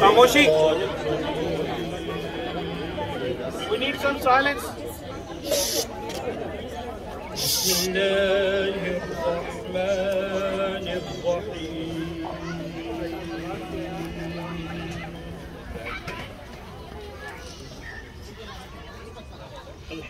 خاموشی We need some silence. بسم الله الرحمن الرحيم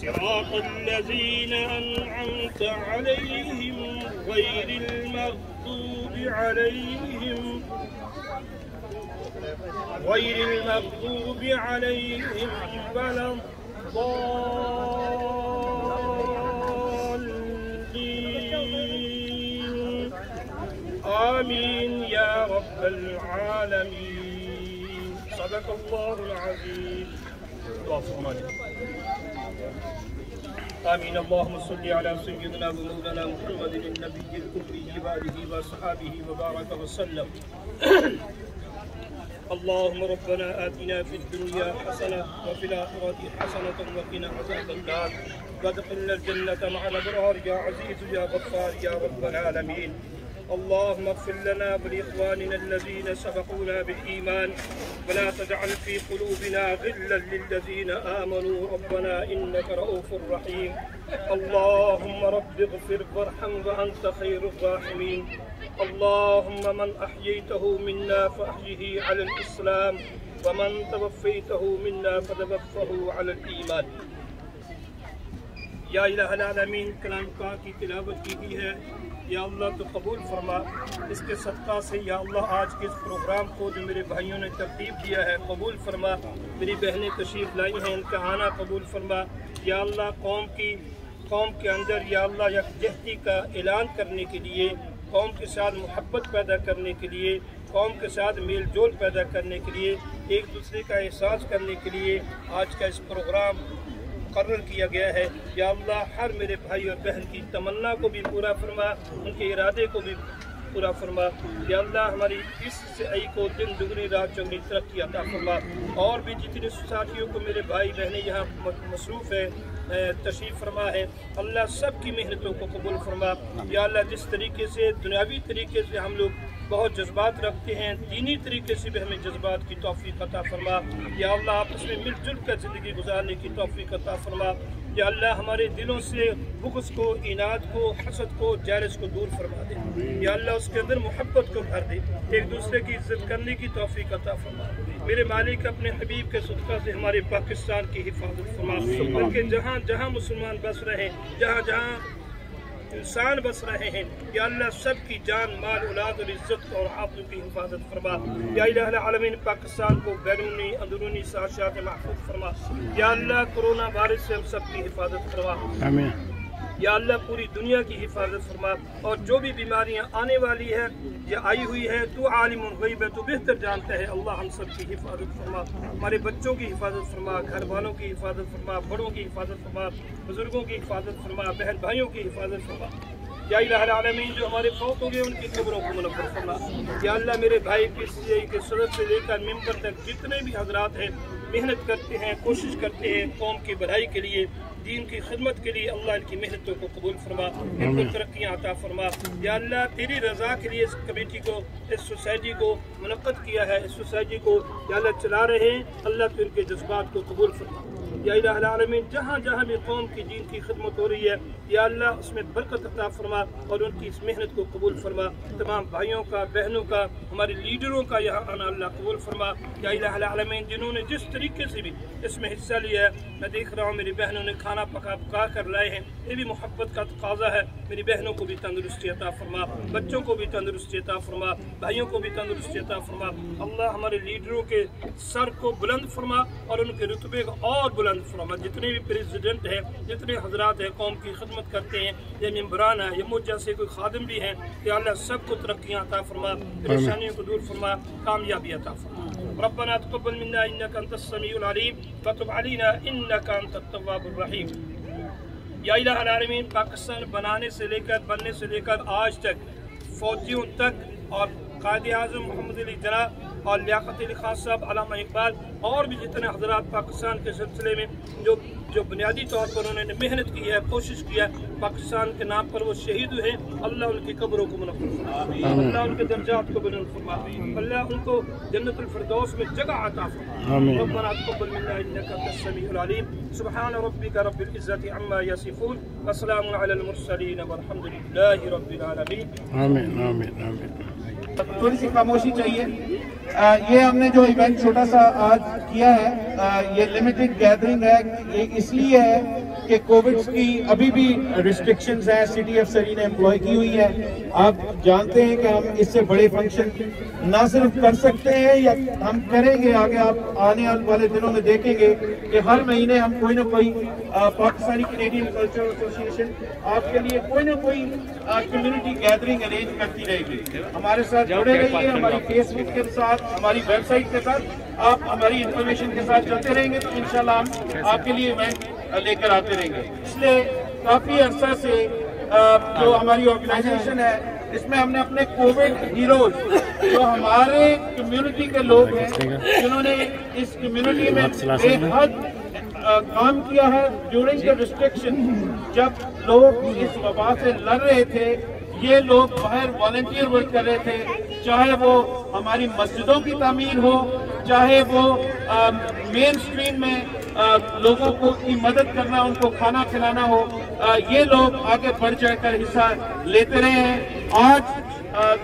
صراط الذين أنعمت عليهم غير المغضوب عليهم غير المغضوب عليهم ولا الضالين. آمين يا رب العالمين. صدق الله العظيم. اللهم آمين. اللهم صل على سيدنا ومولانا محمد النبي الكريم وآله وصحابه وبارك وسلم. اللهم ربنا آتنا في الدنيا حسنة وفي الآخرة حسنة وقنا عذاب النار. وادخلنا الجنة مع الأبرار يا عزيز يا غفار يا رب العالمين. اللهم اغفر لنا ولإخواننا الذين سبقونا بالإيمان ولا تجعل في قلوبنا غلا للذين آمنوا. ربنا إنك رؤوف رحيم. اللهم رب اغفر وارحم وأنت خير الراحمين. اللهم من أحييته منا فأحيه على الإسلام ومن توفيته منا فتوفه على الإيمان. یا الہ العالمین کلام پاک کی تلاوت کی گئی ہے، یا اللہ تو قبول فرما۔ اس کے صدقہ سے یا اللہ آج کے اس پروگرام کو جو میرے بھائیوں نے ترتیب دیا ہے، قبول فرما۔ میری بہنیں تشریف لائی ہیں، ان کا آنا قبول فرما۔ یا اللہ قوم کی، قوم کے اندر یا اللہ یکجہتی کا اعلان کرنے کے لیے، قوم کے ساتھ محبت پیدا کرنے کے لیے، قوم کے ساتھ میل جول پیدا کرنے کے لیے، ایک دوسرے کا احساس کرنے کے لیے آج کا اس پروگرام مقرر کیا گیا ہے۔ یا اللہ، ہر میرے بھائی اور بہن کی تمنا کو بھی پورا فرما، ان کے ارادے کو بھی پورا فرما۔ یا اللہ، ہماری اس ای کو دن دگنی رات چگنی ترقی عطا فرما۔ اور بھی جتنے ساتھیوں کو میرے بھائی بہنیں یہاں مصروف ہیں تشریف فرما ہے۔ اللہ سب کی محنتوں کو قبول فرما۔ یا اللہ، جس طریقے سے، دنیاوی طریقے سے ہم لوگ بہت جذبات رکھتے ہیں، دینی طریقے سے بھی ہمیں جذبات کی توفیق عطا فرما۔ یا اللہ آپس میں مل جل کر زندگی گزارنے کی توفیق عطا فرما۔ یا اللہ، ہمارے دلوں سے بغض کو اناد کو، حسد کو جارس کو دور فرما دے۔ یا اللہ، اس کے اندر محبت کو بھر دے۔ ایک دوسرے کی عزت کرنے کی توفیق عطا فرما۔ میرے مالک اپنے حبیب کے صدقہ سے ہمارے پاکستان کی حفاظت فرما۔ بلکہ جہاں جہاں مسلمان بس رہے جہاں جہاں انسان بس رہے ہیں یا اللہ سب کی جان مال اولاد اور عزت اور حافظ کی حفاظت فرما۔ یا الہ العالمین پاکستان کو بیرونی اندرونی ساشات محفوظ فرما۔ یا اللہ کرونا وائرس سے ہم سب کی حفاظت فرما۔ آمین۔ یا اللہ پوری دنیا کی حفاظت فرما اور جو بھی بیماریاں آنے والی ہے یا آئی ہوئی ہے تو عالم الغیب ہے، تو بہتر جانتا ہے اللہ ہم سب کی حفاظت فرما، ہمارے بچوں کی حفاظت فرما، گھر والوں کی حفاظت فرما، بڑوں کی حفاظت فرما، بزرگوں کی حفاظت فرما، بہن بھائیوں کی حفاظت فرما۔ یا الہ العالمین، جو ہمارے فوت ہو گئے ان کی قبروں کو منور فرما۔ یا اللہ میرے بھائی کی کے صدر سے لے کر ممبر تک جتنے بھی حضرات ہیں، محنت کرتے ہیں، کوشش کرتے ہیں قوم کی بڑھائی کے لیے دین کی خدمت کے لیے اللہ ان کی محنتوں کو قبول فرما ان کو ترقیاں عطا فرما۔ یا اللہ تیری رضا کے لیے اس کمیٹی کو اس سوسائٹی کو منعقد کیا ہے اس سوسائٹی کو یا اللہ چلا رہے ہیں اللہ تو ان کے جذبات کو قبول فرما۔ یا الہ العالمین، جہاں جہاں بھی قوم کی دین کی خدمت ہو رہی ہے، یا اللہ اس میں برکت عطا فرما اور ان کی اس محنت کو قبول فرما۔ تمام بھائیوں کا، بہنوں کا ہمارے لیڈروں کا یہاں آنا اللہ قبول فرما۔ یا الہ العالمین، جنہوں نے جس طریقے سے بھی اس میں حصہ لیا ہے، میں دیکھ رہا ہوں میری بہنوں نے کھانا پکا پکا کر لائے ہیں۔ یہ بھی محبت کا تقاضا ہے۔ میری بہنوں کو بھی تندرستی عطا فرما، بچوں کو بھی تندرستی عطا فرما، بھائیوں کو بھی تندرستی عطا فرما۔ اللہ ہمارے لیڈروں کے سر کو بلند فرما اور ان کے رتبے کو اور بلند فرما جتنے بھی پریزیڈنٹ ہیں جتنے حضرات ہیں قوم کی خدمت کرتے ہیں یا ممبران ہیں یا مجھ جیسے کوئی خادم بھی ہیں کہ اللہ سب کو ترقیاں عطا فرما پریشانیوں کو دور فرما کامیابی عطا فرما۔ ربنا تقبل منا انك انت السميع العليم وتب علينا انك انت التواب الرحيم یا الہ العالمین پاکستان بنانے سے لے کر بننے سے لے کر آج تک فوجیوں تک اور قائد اعظم محمد علی جناح اور لیاقت علی خان صاحب علامہ اقبال اور بھی جتنے حضرات پاکستان کے سلسلے میں جو جو بنیادی طور پر انہوں نے محنت کی ہے کوشش کی ہے پاکستان کے نام پر وہ شہید ہوئے اللہ ان کی قبروں کو منفر فرما اللہ ان کے درجات کو بلند فرما اللہ ان کو جنت الفردوس میں جگہ عطا فرما ربنا تقبل منا انك انت السميع العليم سبحان ربك رب العزه عما يصفون وسلام على المرسلين والحمد لله رب العالمين آمین آمین آمین۔ تھوڑی سی خاموشی چاہیے۔ یہ ہم نے جو ایونٹ چھوٹا سا آج کیا ہے یہ لمیٹڈ گیدرنگ ہے، یہ اس لیے ہے کہ کووڈ کی ابھی بھی ریسٹرکشنز ہیں سی ٹی ایف سری نے امپلوائے کی ہوئی ہے آپ جانتے ہیں کہ ہم اس سے بڑے فنکشن نہ صرف کر سکتے ہیں یا ہم کریں گے آگے آپ آنے والے دنوں میں دیکھیں گے کہ ہر مہینے ہم کوئی نہ کوئی پاکستانی کینیڈین کلچر ایسوسیشن آپ کے لیے کوئی نہ کوئی کمیونٹی گیدرنگ ارینج کرتی رہے گی۔ ہمارے ساتھ جڑے رہیے ہماری فیس بک کے ساتھ ہماری ویب سائٹ کے ساتھ۔ آپ ہماری انفارمیشن کے ساتھ چلتے رہیں گے تو انشاءاللہ ہم آپ کے لیے ایونٹ لے کر آتے رہیں گے۔ اس لیے کافی عرصہ سے جو ہماری آرگنائزیشن ہے اس میں ہم نے اپنے کووڈ ہیروز جو ہمارے کمیونٹی کے لوگ ہیں جنہوں نے اس کمیونٹی میں بے حد کام کیا ہے ڈیورنگ دا ریسٹرکشن جب لوگ اس وبا سے لڑ رہے تھے یہ لوگ باہر والنٹیئر ورک کر رہے تھے، چاہے وہ ہماری مسجدوں کی تعمیر ہو، چاہے وہ مین اسٹریم میں لوگوں کو کی مدد کرنا، ان کو کھانا کھلانا ہو یہ لوگ آگے بڑھ چڑھ کر حصہ لیتے رہے ہیں۔ آج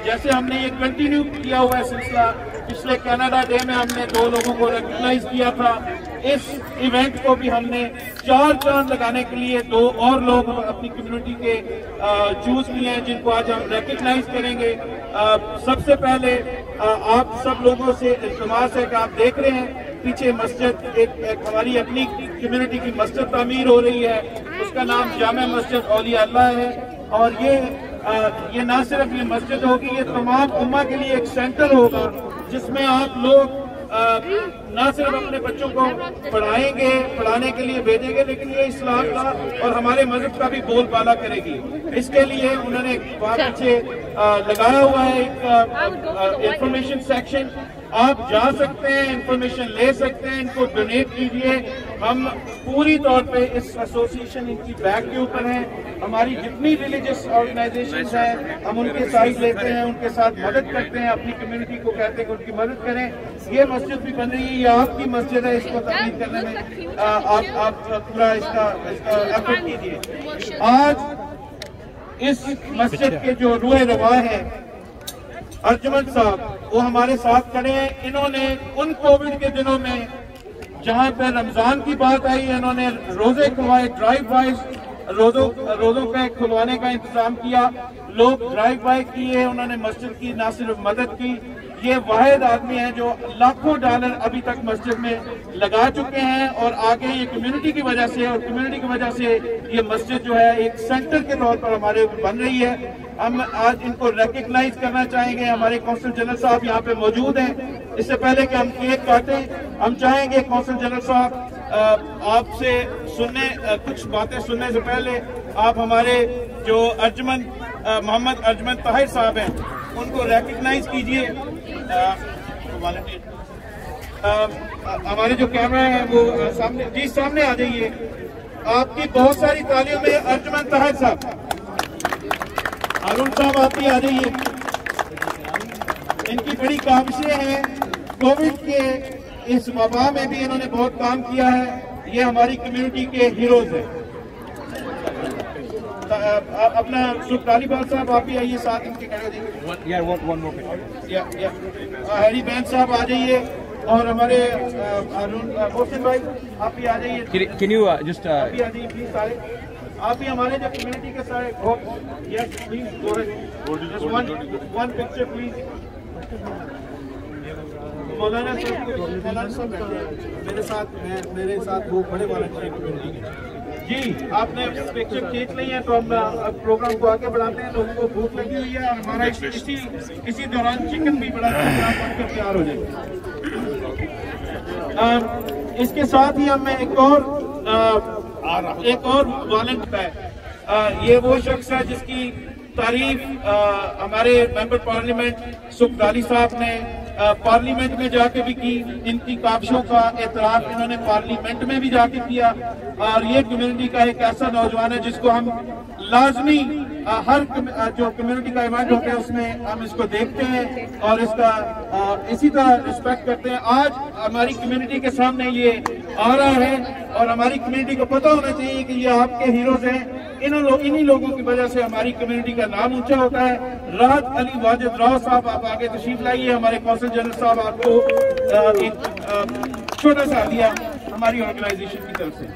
جیسے ہم نے یہ کنٹینیو کیا ہوا ہے سلسلہ، پچھلے کینیڈا ڈے میں ہم نے دو لوگوں کو ریکگنائز کیا تھا۔ اس ایونٹ کو بھی ہم نے چار چاند لگانے کے لیے دو اور لوگ اپنی کمیونٹی کے چوز کیے ہیں جن کو آج ہم ریکگنائز کریں گے۔ سب سے پہلے آپ سب لوگوں سے التماس ہے کہ آپ دیکھ رہے ہیں، پیچھے مسجد، ایک ایک ہماری اپنی کمیونٹی کی مسجد تعمیر ہو رہی ہے۔ اس کا نام جامع مسجد اولیاء اللہ ہے۔ اور یہ یہ نہ صرف یہ مسجد ہوگی، یہ تمام امہ کے لیے ایک سینٹر ہوگا، جس میں آپ لوگ نہ صرف اپنے بچوں کو پڑھائیں گے پڑھانے کے لیے بھیجیں گے لیکن یہ اسلام کا اور ہمارے مذہب کا بھی بول بالا کرے گی۔ اس کے لیے انہوں نے وہاں پیچھے آ، لگایا ہوا ہے ایک انفارمیشن سیکشن آپ جا سکتے ہیں انفارمیشن لے سکتے ہیں ان کو ڈونیٹ کیجیے۔ ہم پوری طور پہ اس ایسوسیشن ان کی بیک کے اوپر ہیں۔ ہماری جتنی ریلیجس آرگنائزیشنز ہیں ہم ان کے سائز لیتے ہیں ان کے ساتھ مدد کرتے ہیں اپنی کمیونٹی کو کہتے ہیں کہ ان کی مدد کریں۔ یہ مسجد بھی بن رہی ہے یہ آپ کی مسجد ہے اس کو تعمیر کرنے میں آپ پورا اس کا آج اس مسجد کے جو روح رواں ہیں ارجمن صاحب وہ ہمارے ساتھ کھڑے ہیں۔ انہوں نے ان کووڈ کے دنوں میں جہاں پہ رمضان کی بات آئی انہوں نے روزے کھلوائے ڈرائیو وائز روزوں روزوں پہ کھلوانے کا انتظام کیا۔ لوگ ڈرائیو بائی کیے انہوں نے مسجد کی نہ صرف مدد کی یہ واحد آدمی ہیں جو لاکھوں ڈالر ابھی تک مسجد میں لگا چکے ہیں اور آگے یہ کمیونٹی کی وجہ سے اور کمیونٹی کی وجہ سے یہ مسجد جو ہے ایک سینٹر کے طور پر ہمارے بن رہی ہے۔ ہم آج ان کو ریکگنائز کرنا چاہیں گے۔ ہمارے کونسل جنرل صاحب یہاں پہ موجود ہیں۔ اس سے پہلے کہ ہم کیک کاٹیں ہم چاہیں گے کونسل جنرل صاحب آپ سے سننے کچھ باتیں سننے سے پہلے آپ ہمارے جو ارجمن محمد ارجمن طاہر صاحب ہیں، ان کو ریکگنائز کیجیے۔ ہمارے جو کیمرہ ہیں، وہ سامنے جی سامنے آ جائیے۔ آپ کی بہت ساری تعلیم میں ارجمن طاہر صاحب۔ ہارون صاحب، آپ بھی آ جائیے۔ ان کی بڑی کاوشیں ہیں۔ کووڈ کے اس وبا میں بھی انہوں نے بہت کام کیا ہے۔ یہ ہماری کمیونٹی کے ہیروز ہیں۔ اپنا سکھالی بال صاحب آپ بھی آئیے ساتھ ان کے جائیے ہری بین صاحب آ جائیے اور ہمارے محسن بھائی آپ بھی آ جائیے۔ Uh, uh, آپ بھی آ جائیے پلیز سارے۔ آپ بھی ہمارے جو کمیونٹی کے سارے yes please one picture please مولانا صاحب مولانا صاحب میرے ساتھ میرے ساتھ وہ بڑے کمیونٹی کے جی آپ نے پکچر کھینچ لی ہے تو ہم پروگرام کو آگے بڑھاتے ہیں لوگوں کو بھوک لگی ہوئی ہے اور ہمارا اسی اسی دوران چکن بھی بڑا تیار ہو جائے اس کے ساتھ ہی ہمیں ایک اور ایک اور والنٹ ہے۔ یہ وہ شخص ہے جس کی تعریف ہمارے ممبر پارلیمنٹ سکھ ڈالی صاحب نے پارلیمنٹ میں جا کے بھی کی، ان کی کابشوں کا اعتراف انہوں نے پارلیمنٹ میں بھی جا کے کیا۔ اور یہ کمیونٹی کا ایک ایسا نوجوان ہے جس کو ہم لازمی ہر جو کمیونٹی کا ایونٹ ہوتا ہے اس میں ہم اس کو دیکھتے ہیں اور اس کا اسی طرح رسپیکٹ کرتے ہیں۔ آج ہماری کمیونٹی کے سامنے یہ آ رہا ہے اور ہماری کمیونٹی کو پتہ ہونا چاہیے کہ یہ آپ کے ہیروز ہیں۔ انہی لوگوں کی وجہ سے ہماری کمیونٹی کا نام اونچا ہوتا ہے۔ راحت علی واجد راؤ صاحب آپ آگے تشریف لائیے۔ ہمارے کونسل جنرل صاحب آپ کو ایک چھوٹا سا دیا ہماری آرگنائزیشن کی طرف سے۔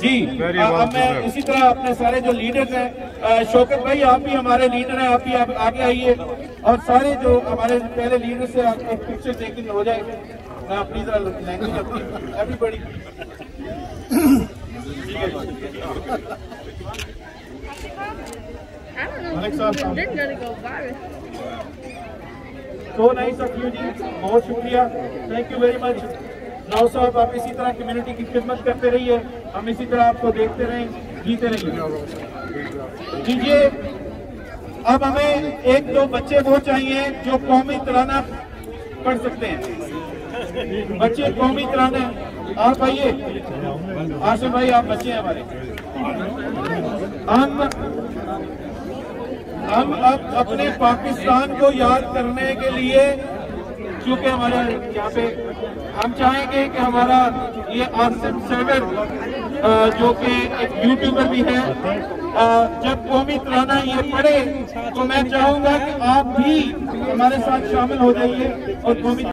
جی اب میں اسی طرح اپنے سارے جو لیڈرز ہیں شوکت بھائی آپ بھی ہمارے لیڈر ہیں آپ بھی آگے آئیے۔ اور سارے جو ہمارے پہلے لیڈر سے ایک پکچر دیکھیں ہو جائے میں اپنی طرح لینگویج اپنی ایوری بڑی سو نائس آف جی بہت شکریہ thank you very much Rao صاحب آپ اسی طرح کمیونٹی کی خدمت کرتے رہیے ہم اسی طرح آپ کو دیکھتے رہیں جیتے رہیے دیجیے اب ہمیں ایک دو بچے وہ چاہیے جو قومی ترانہ پڑھ سکتے ہیں بچے قومی ترانہ آپ آئیے آصف بھائی، آپ بچے ہیں ہمارے۔ ہم ہم اب اپنے پاکستان کو یاد کرنے کے لیے کیونکہ ہمارے یہاں پہ ہم چاہیں گے کہ ہمارا یہ آصف سیور جو کہ ایک یوٹیوبر بھی ہے جب قومی ترانہ یہ پڑھے، تو میں چاہوں گا کہ آپ بھی ہمارے ساتھ شامل ہو جائیے اور قومی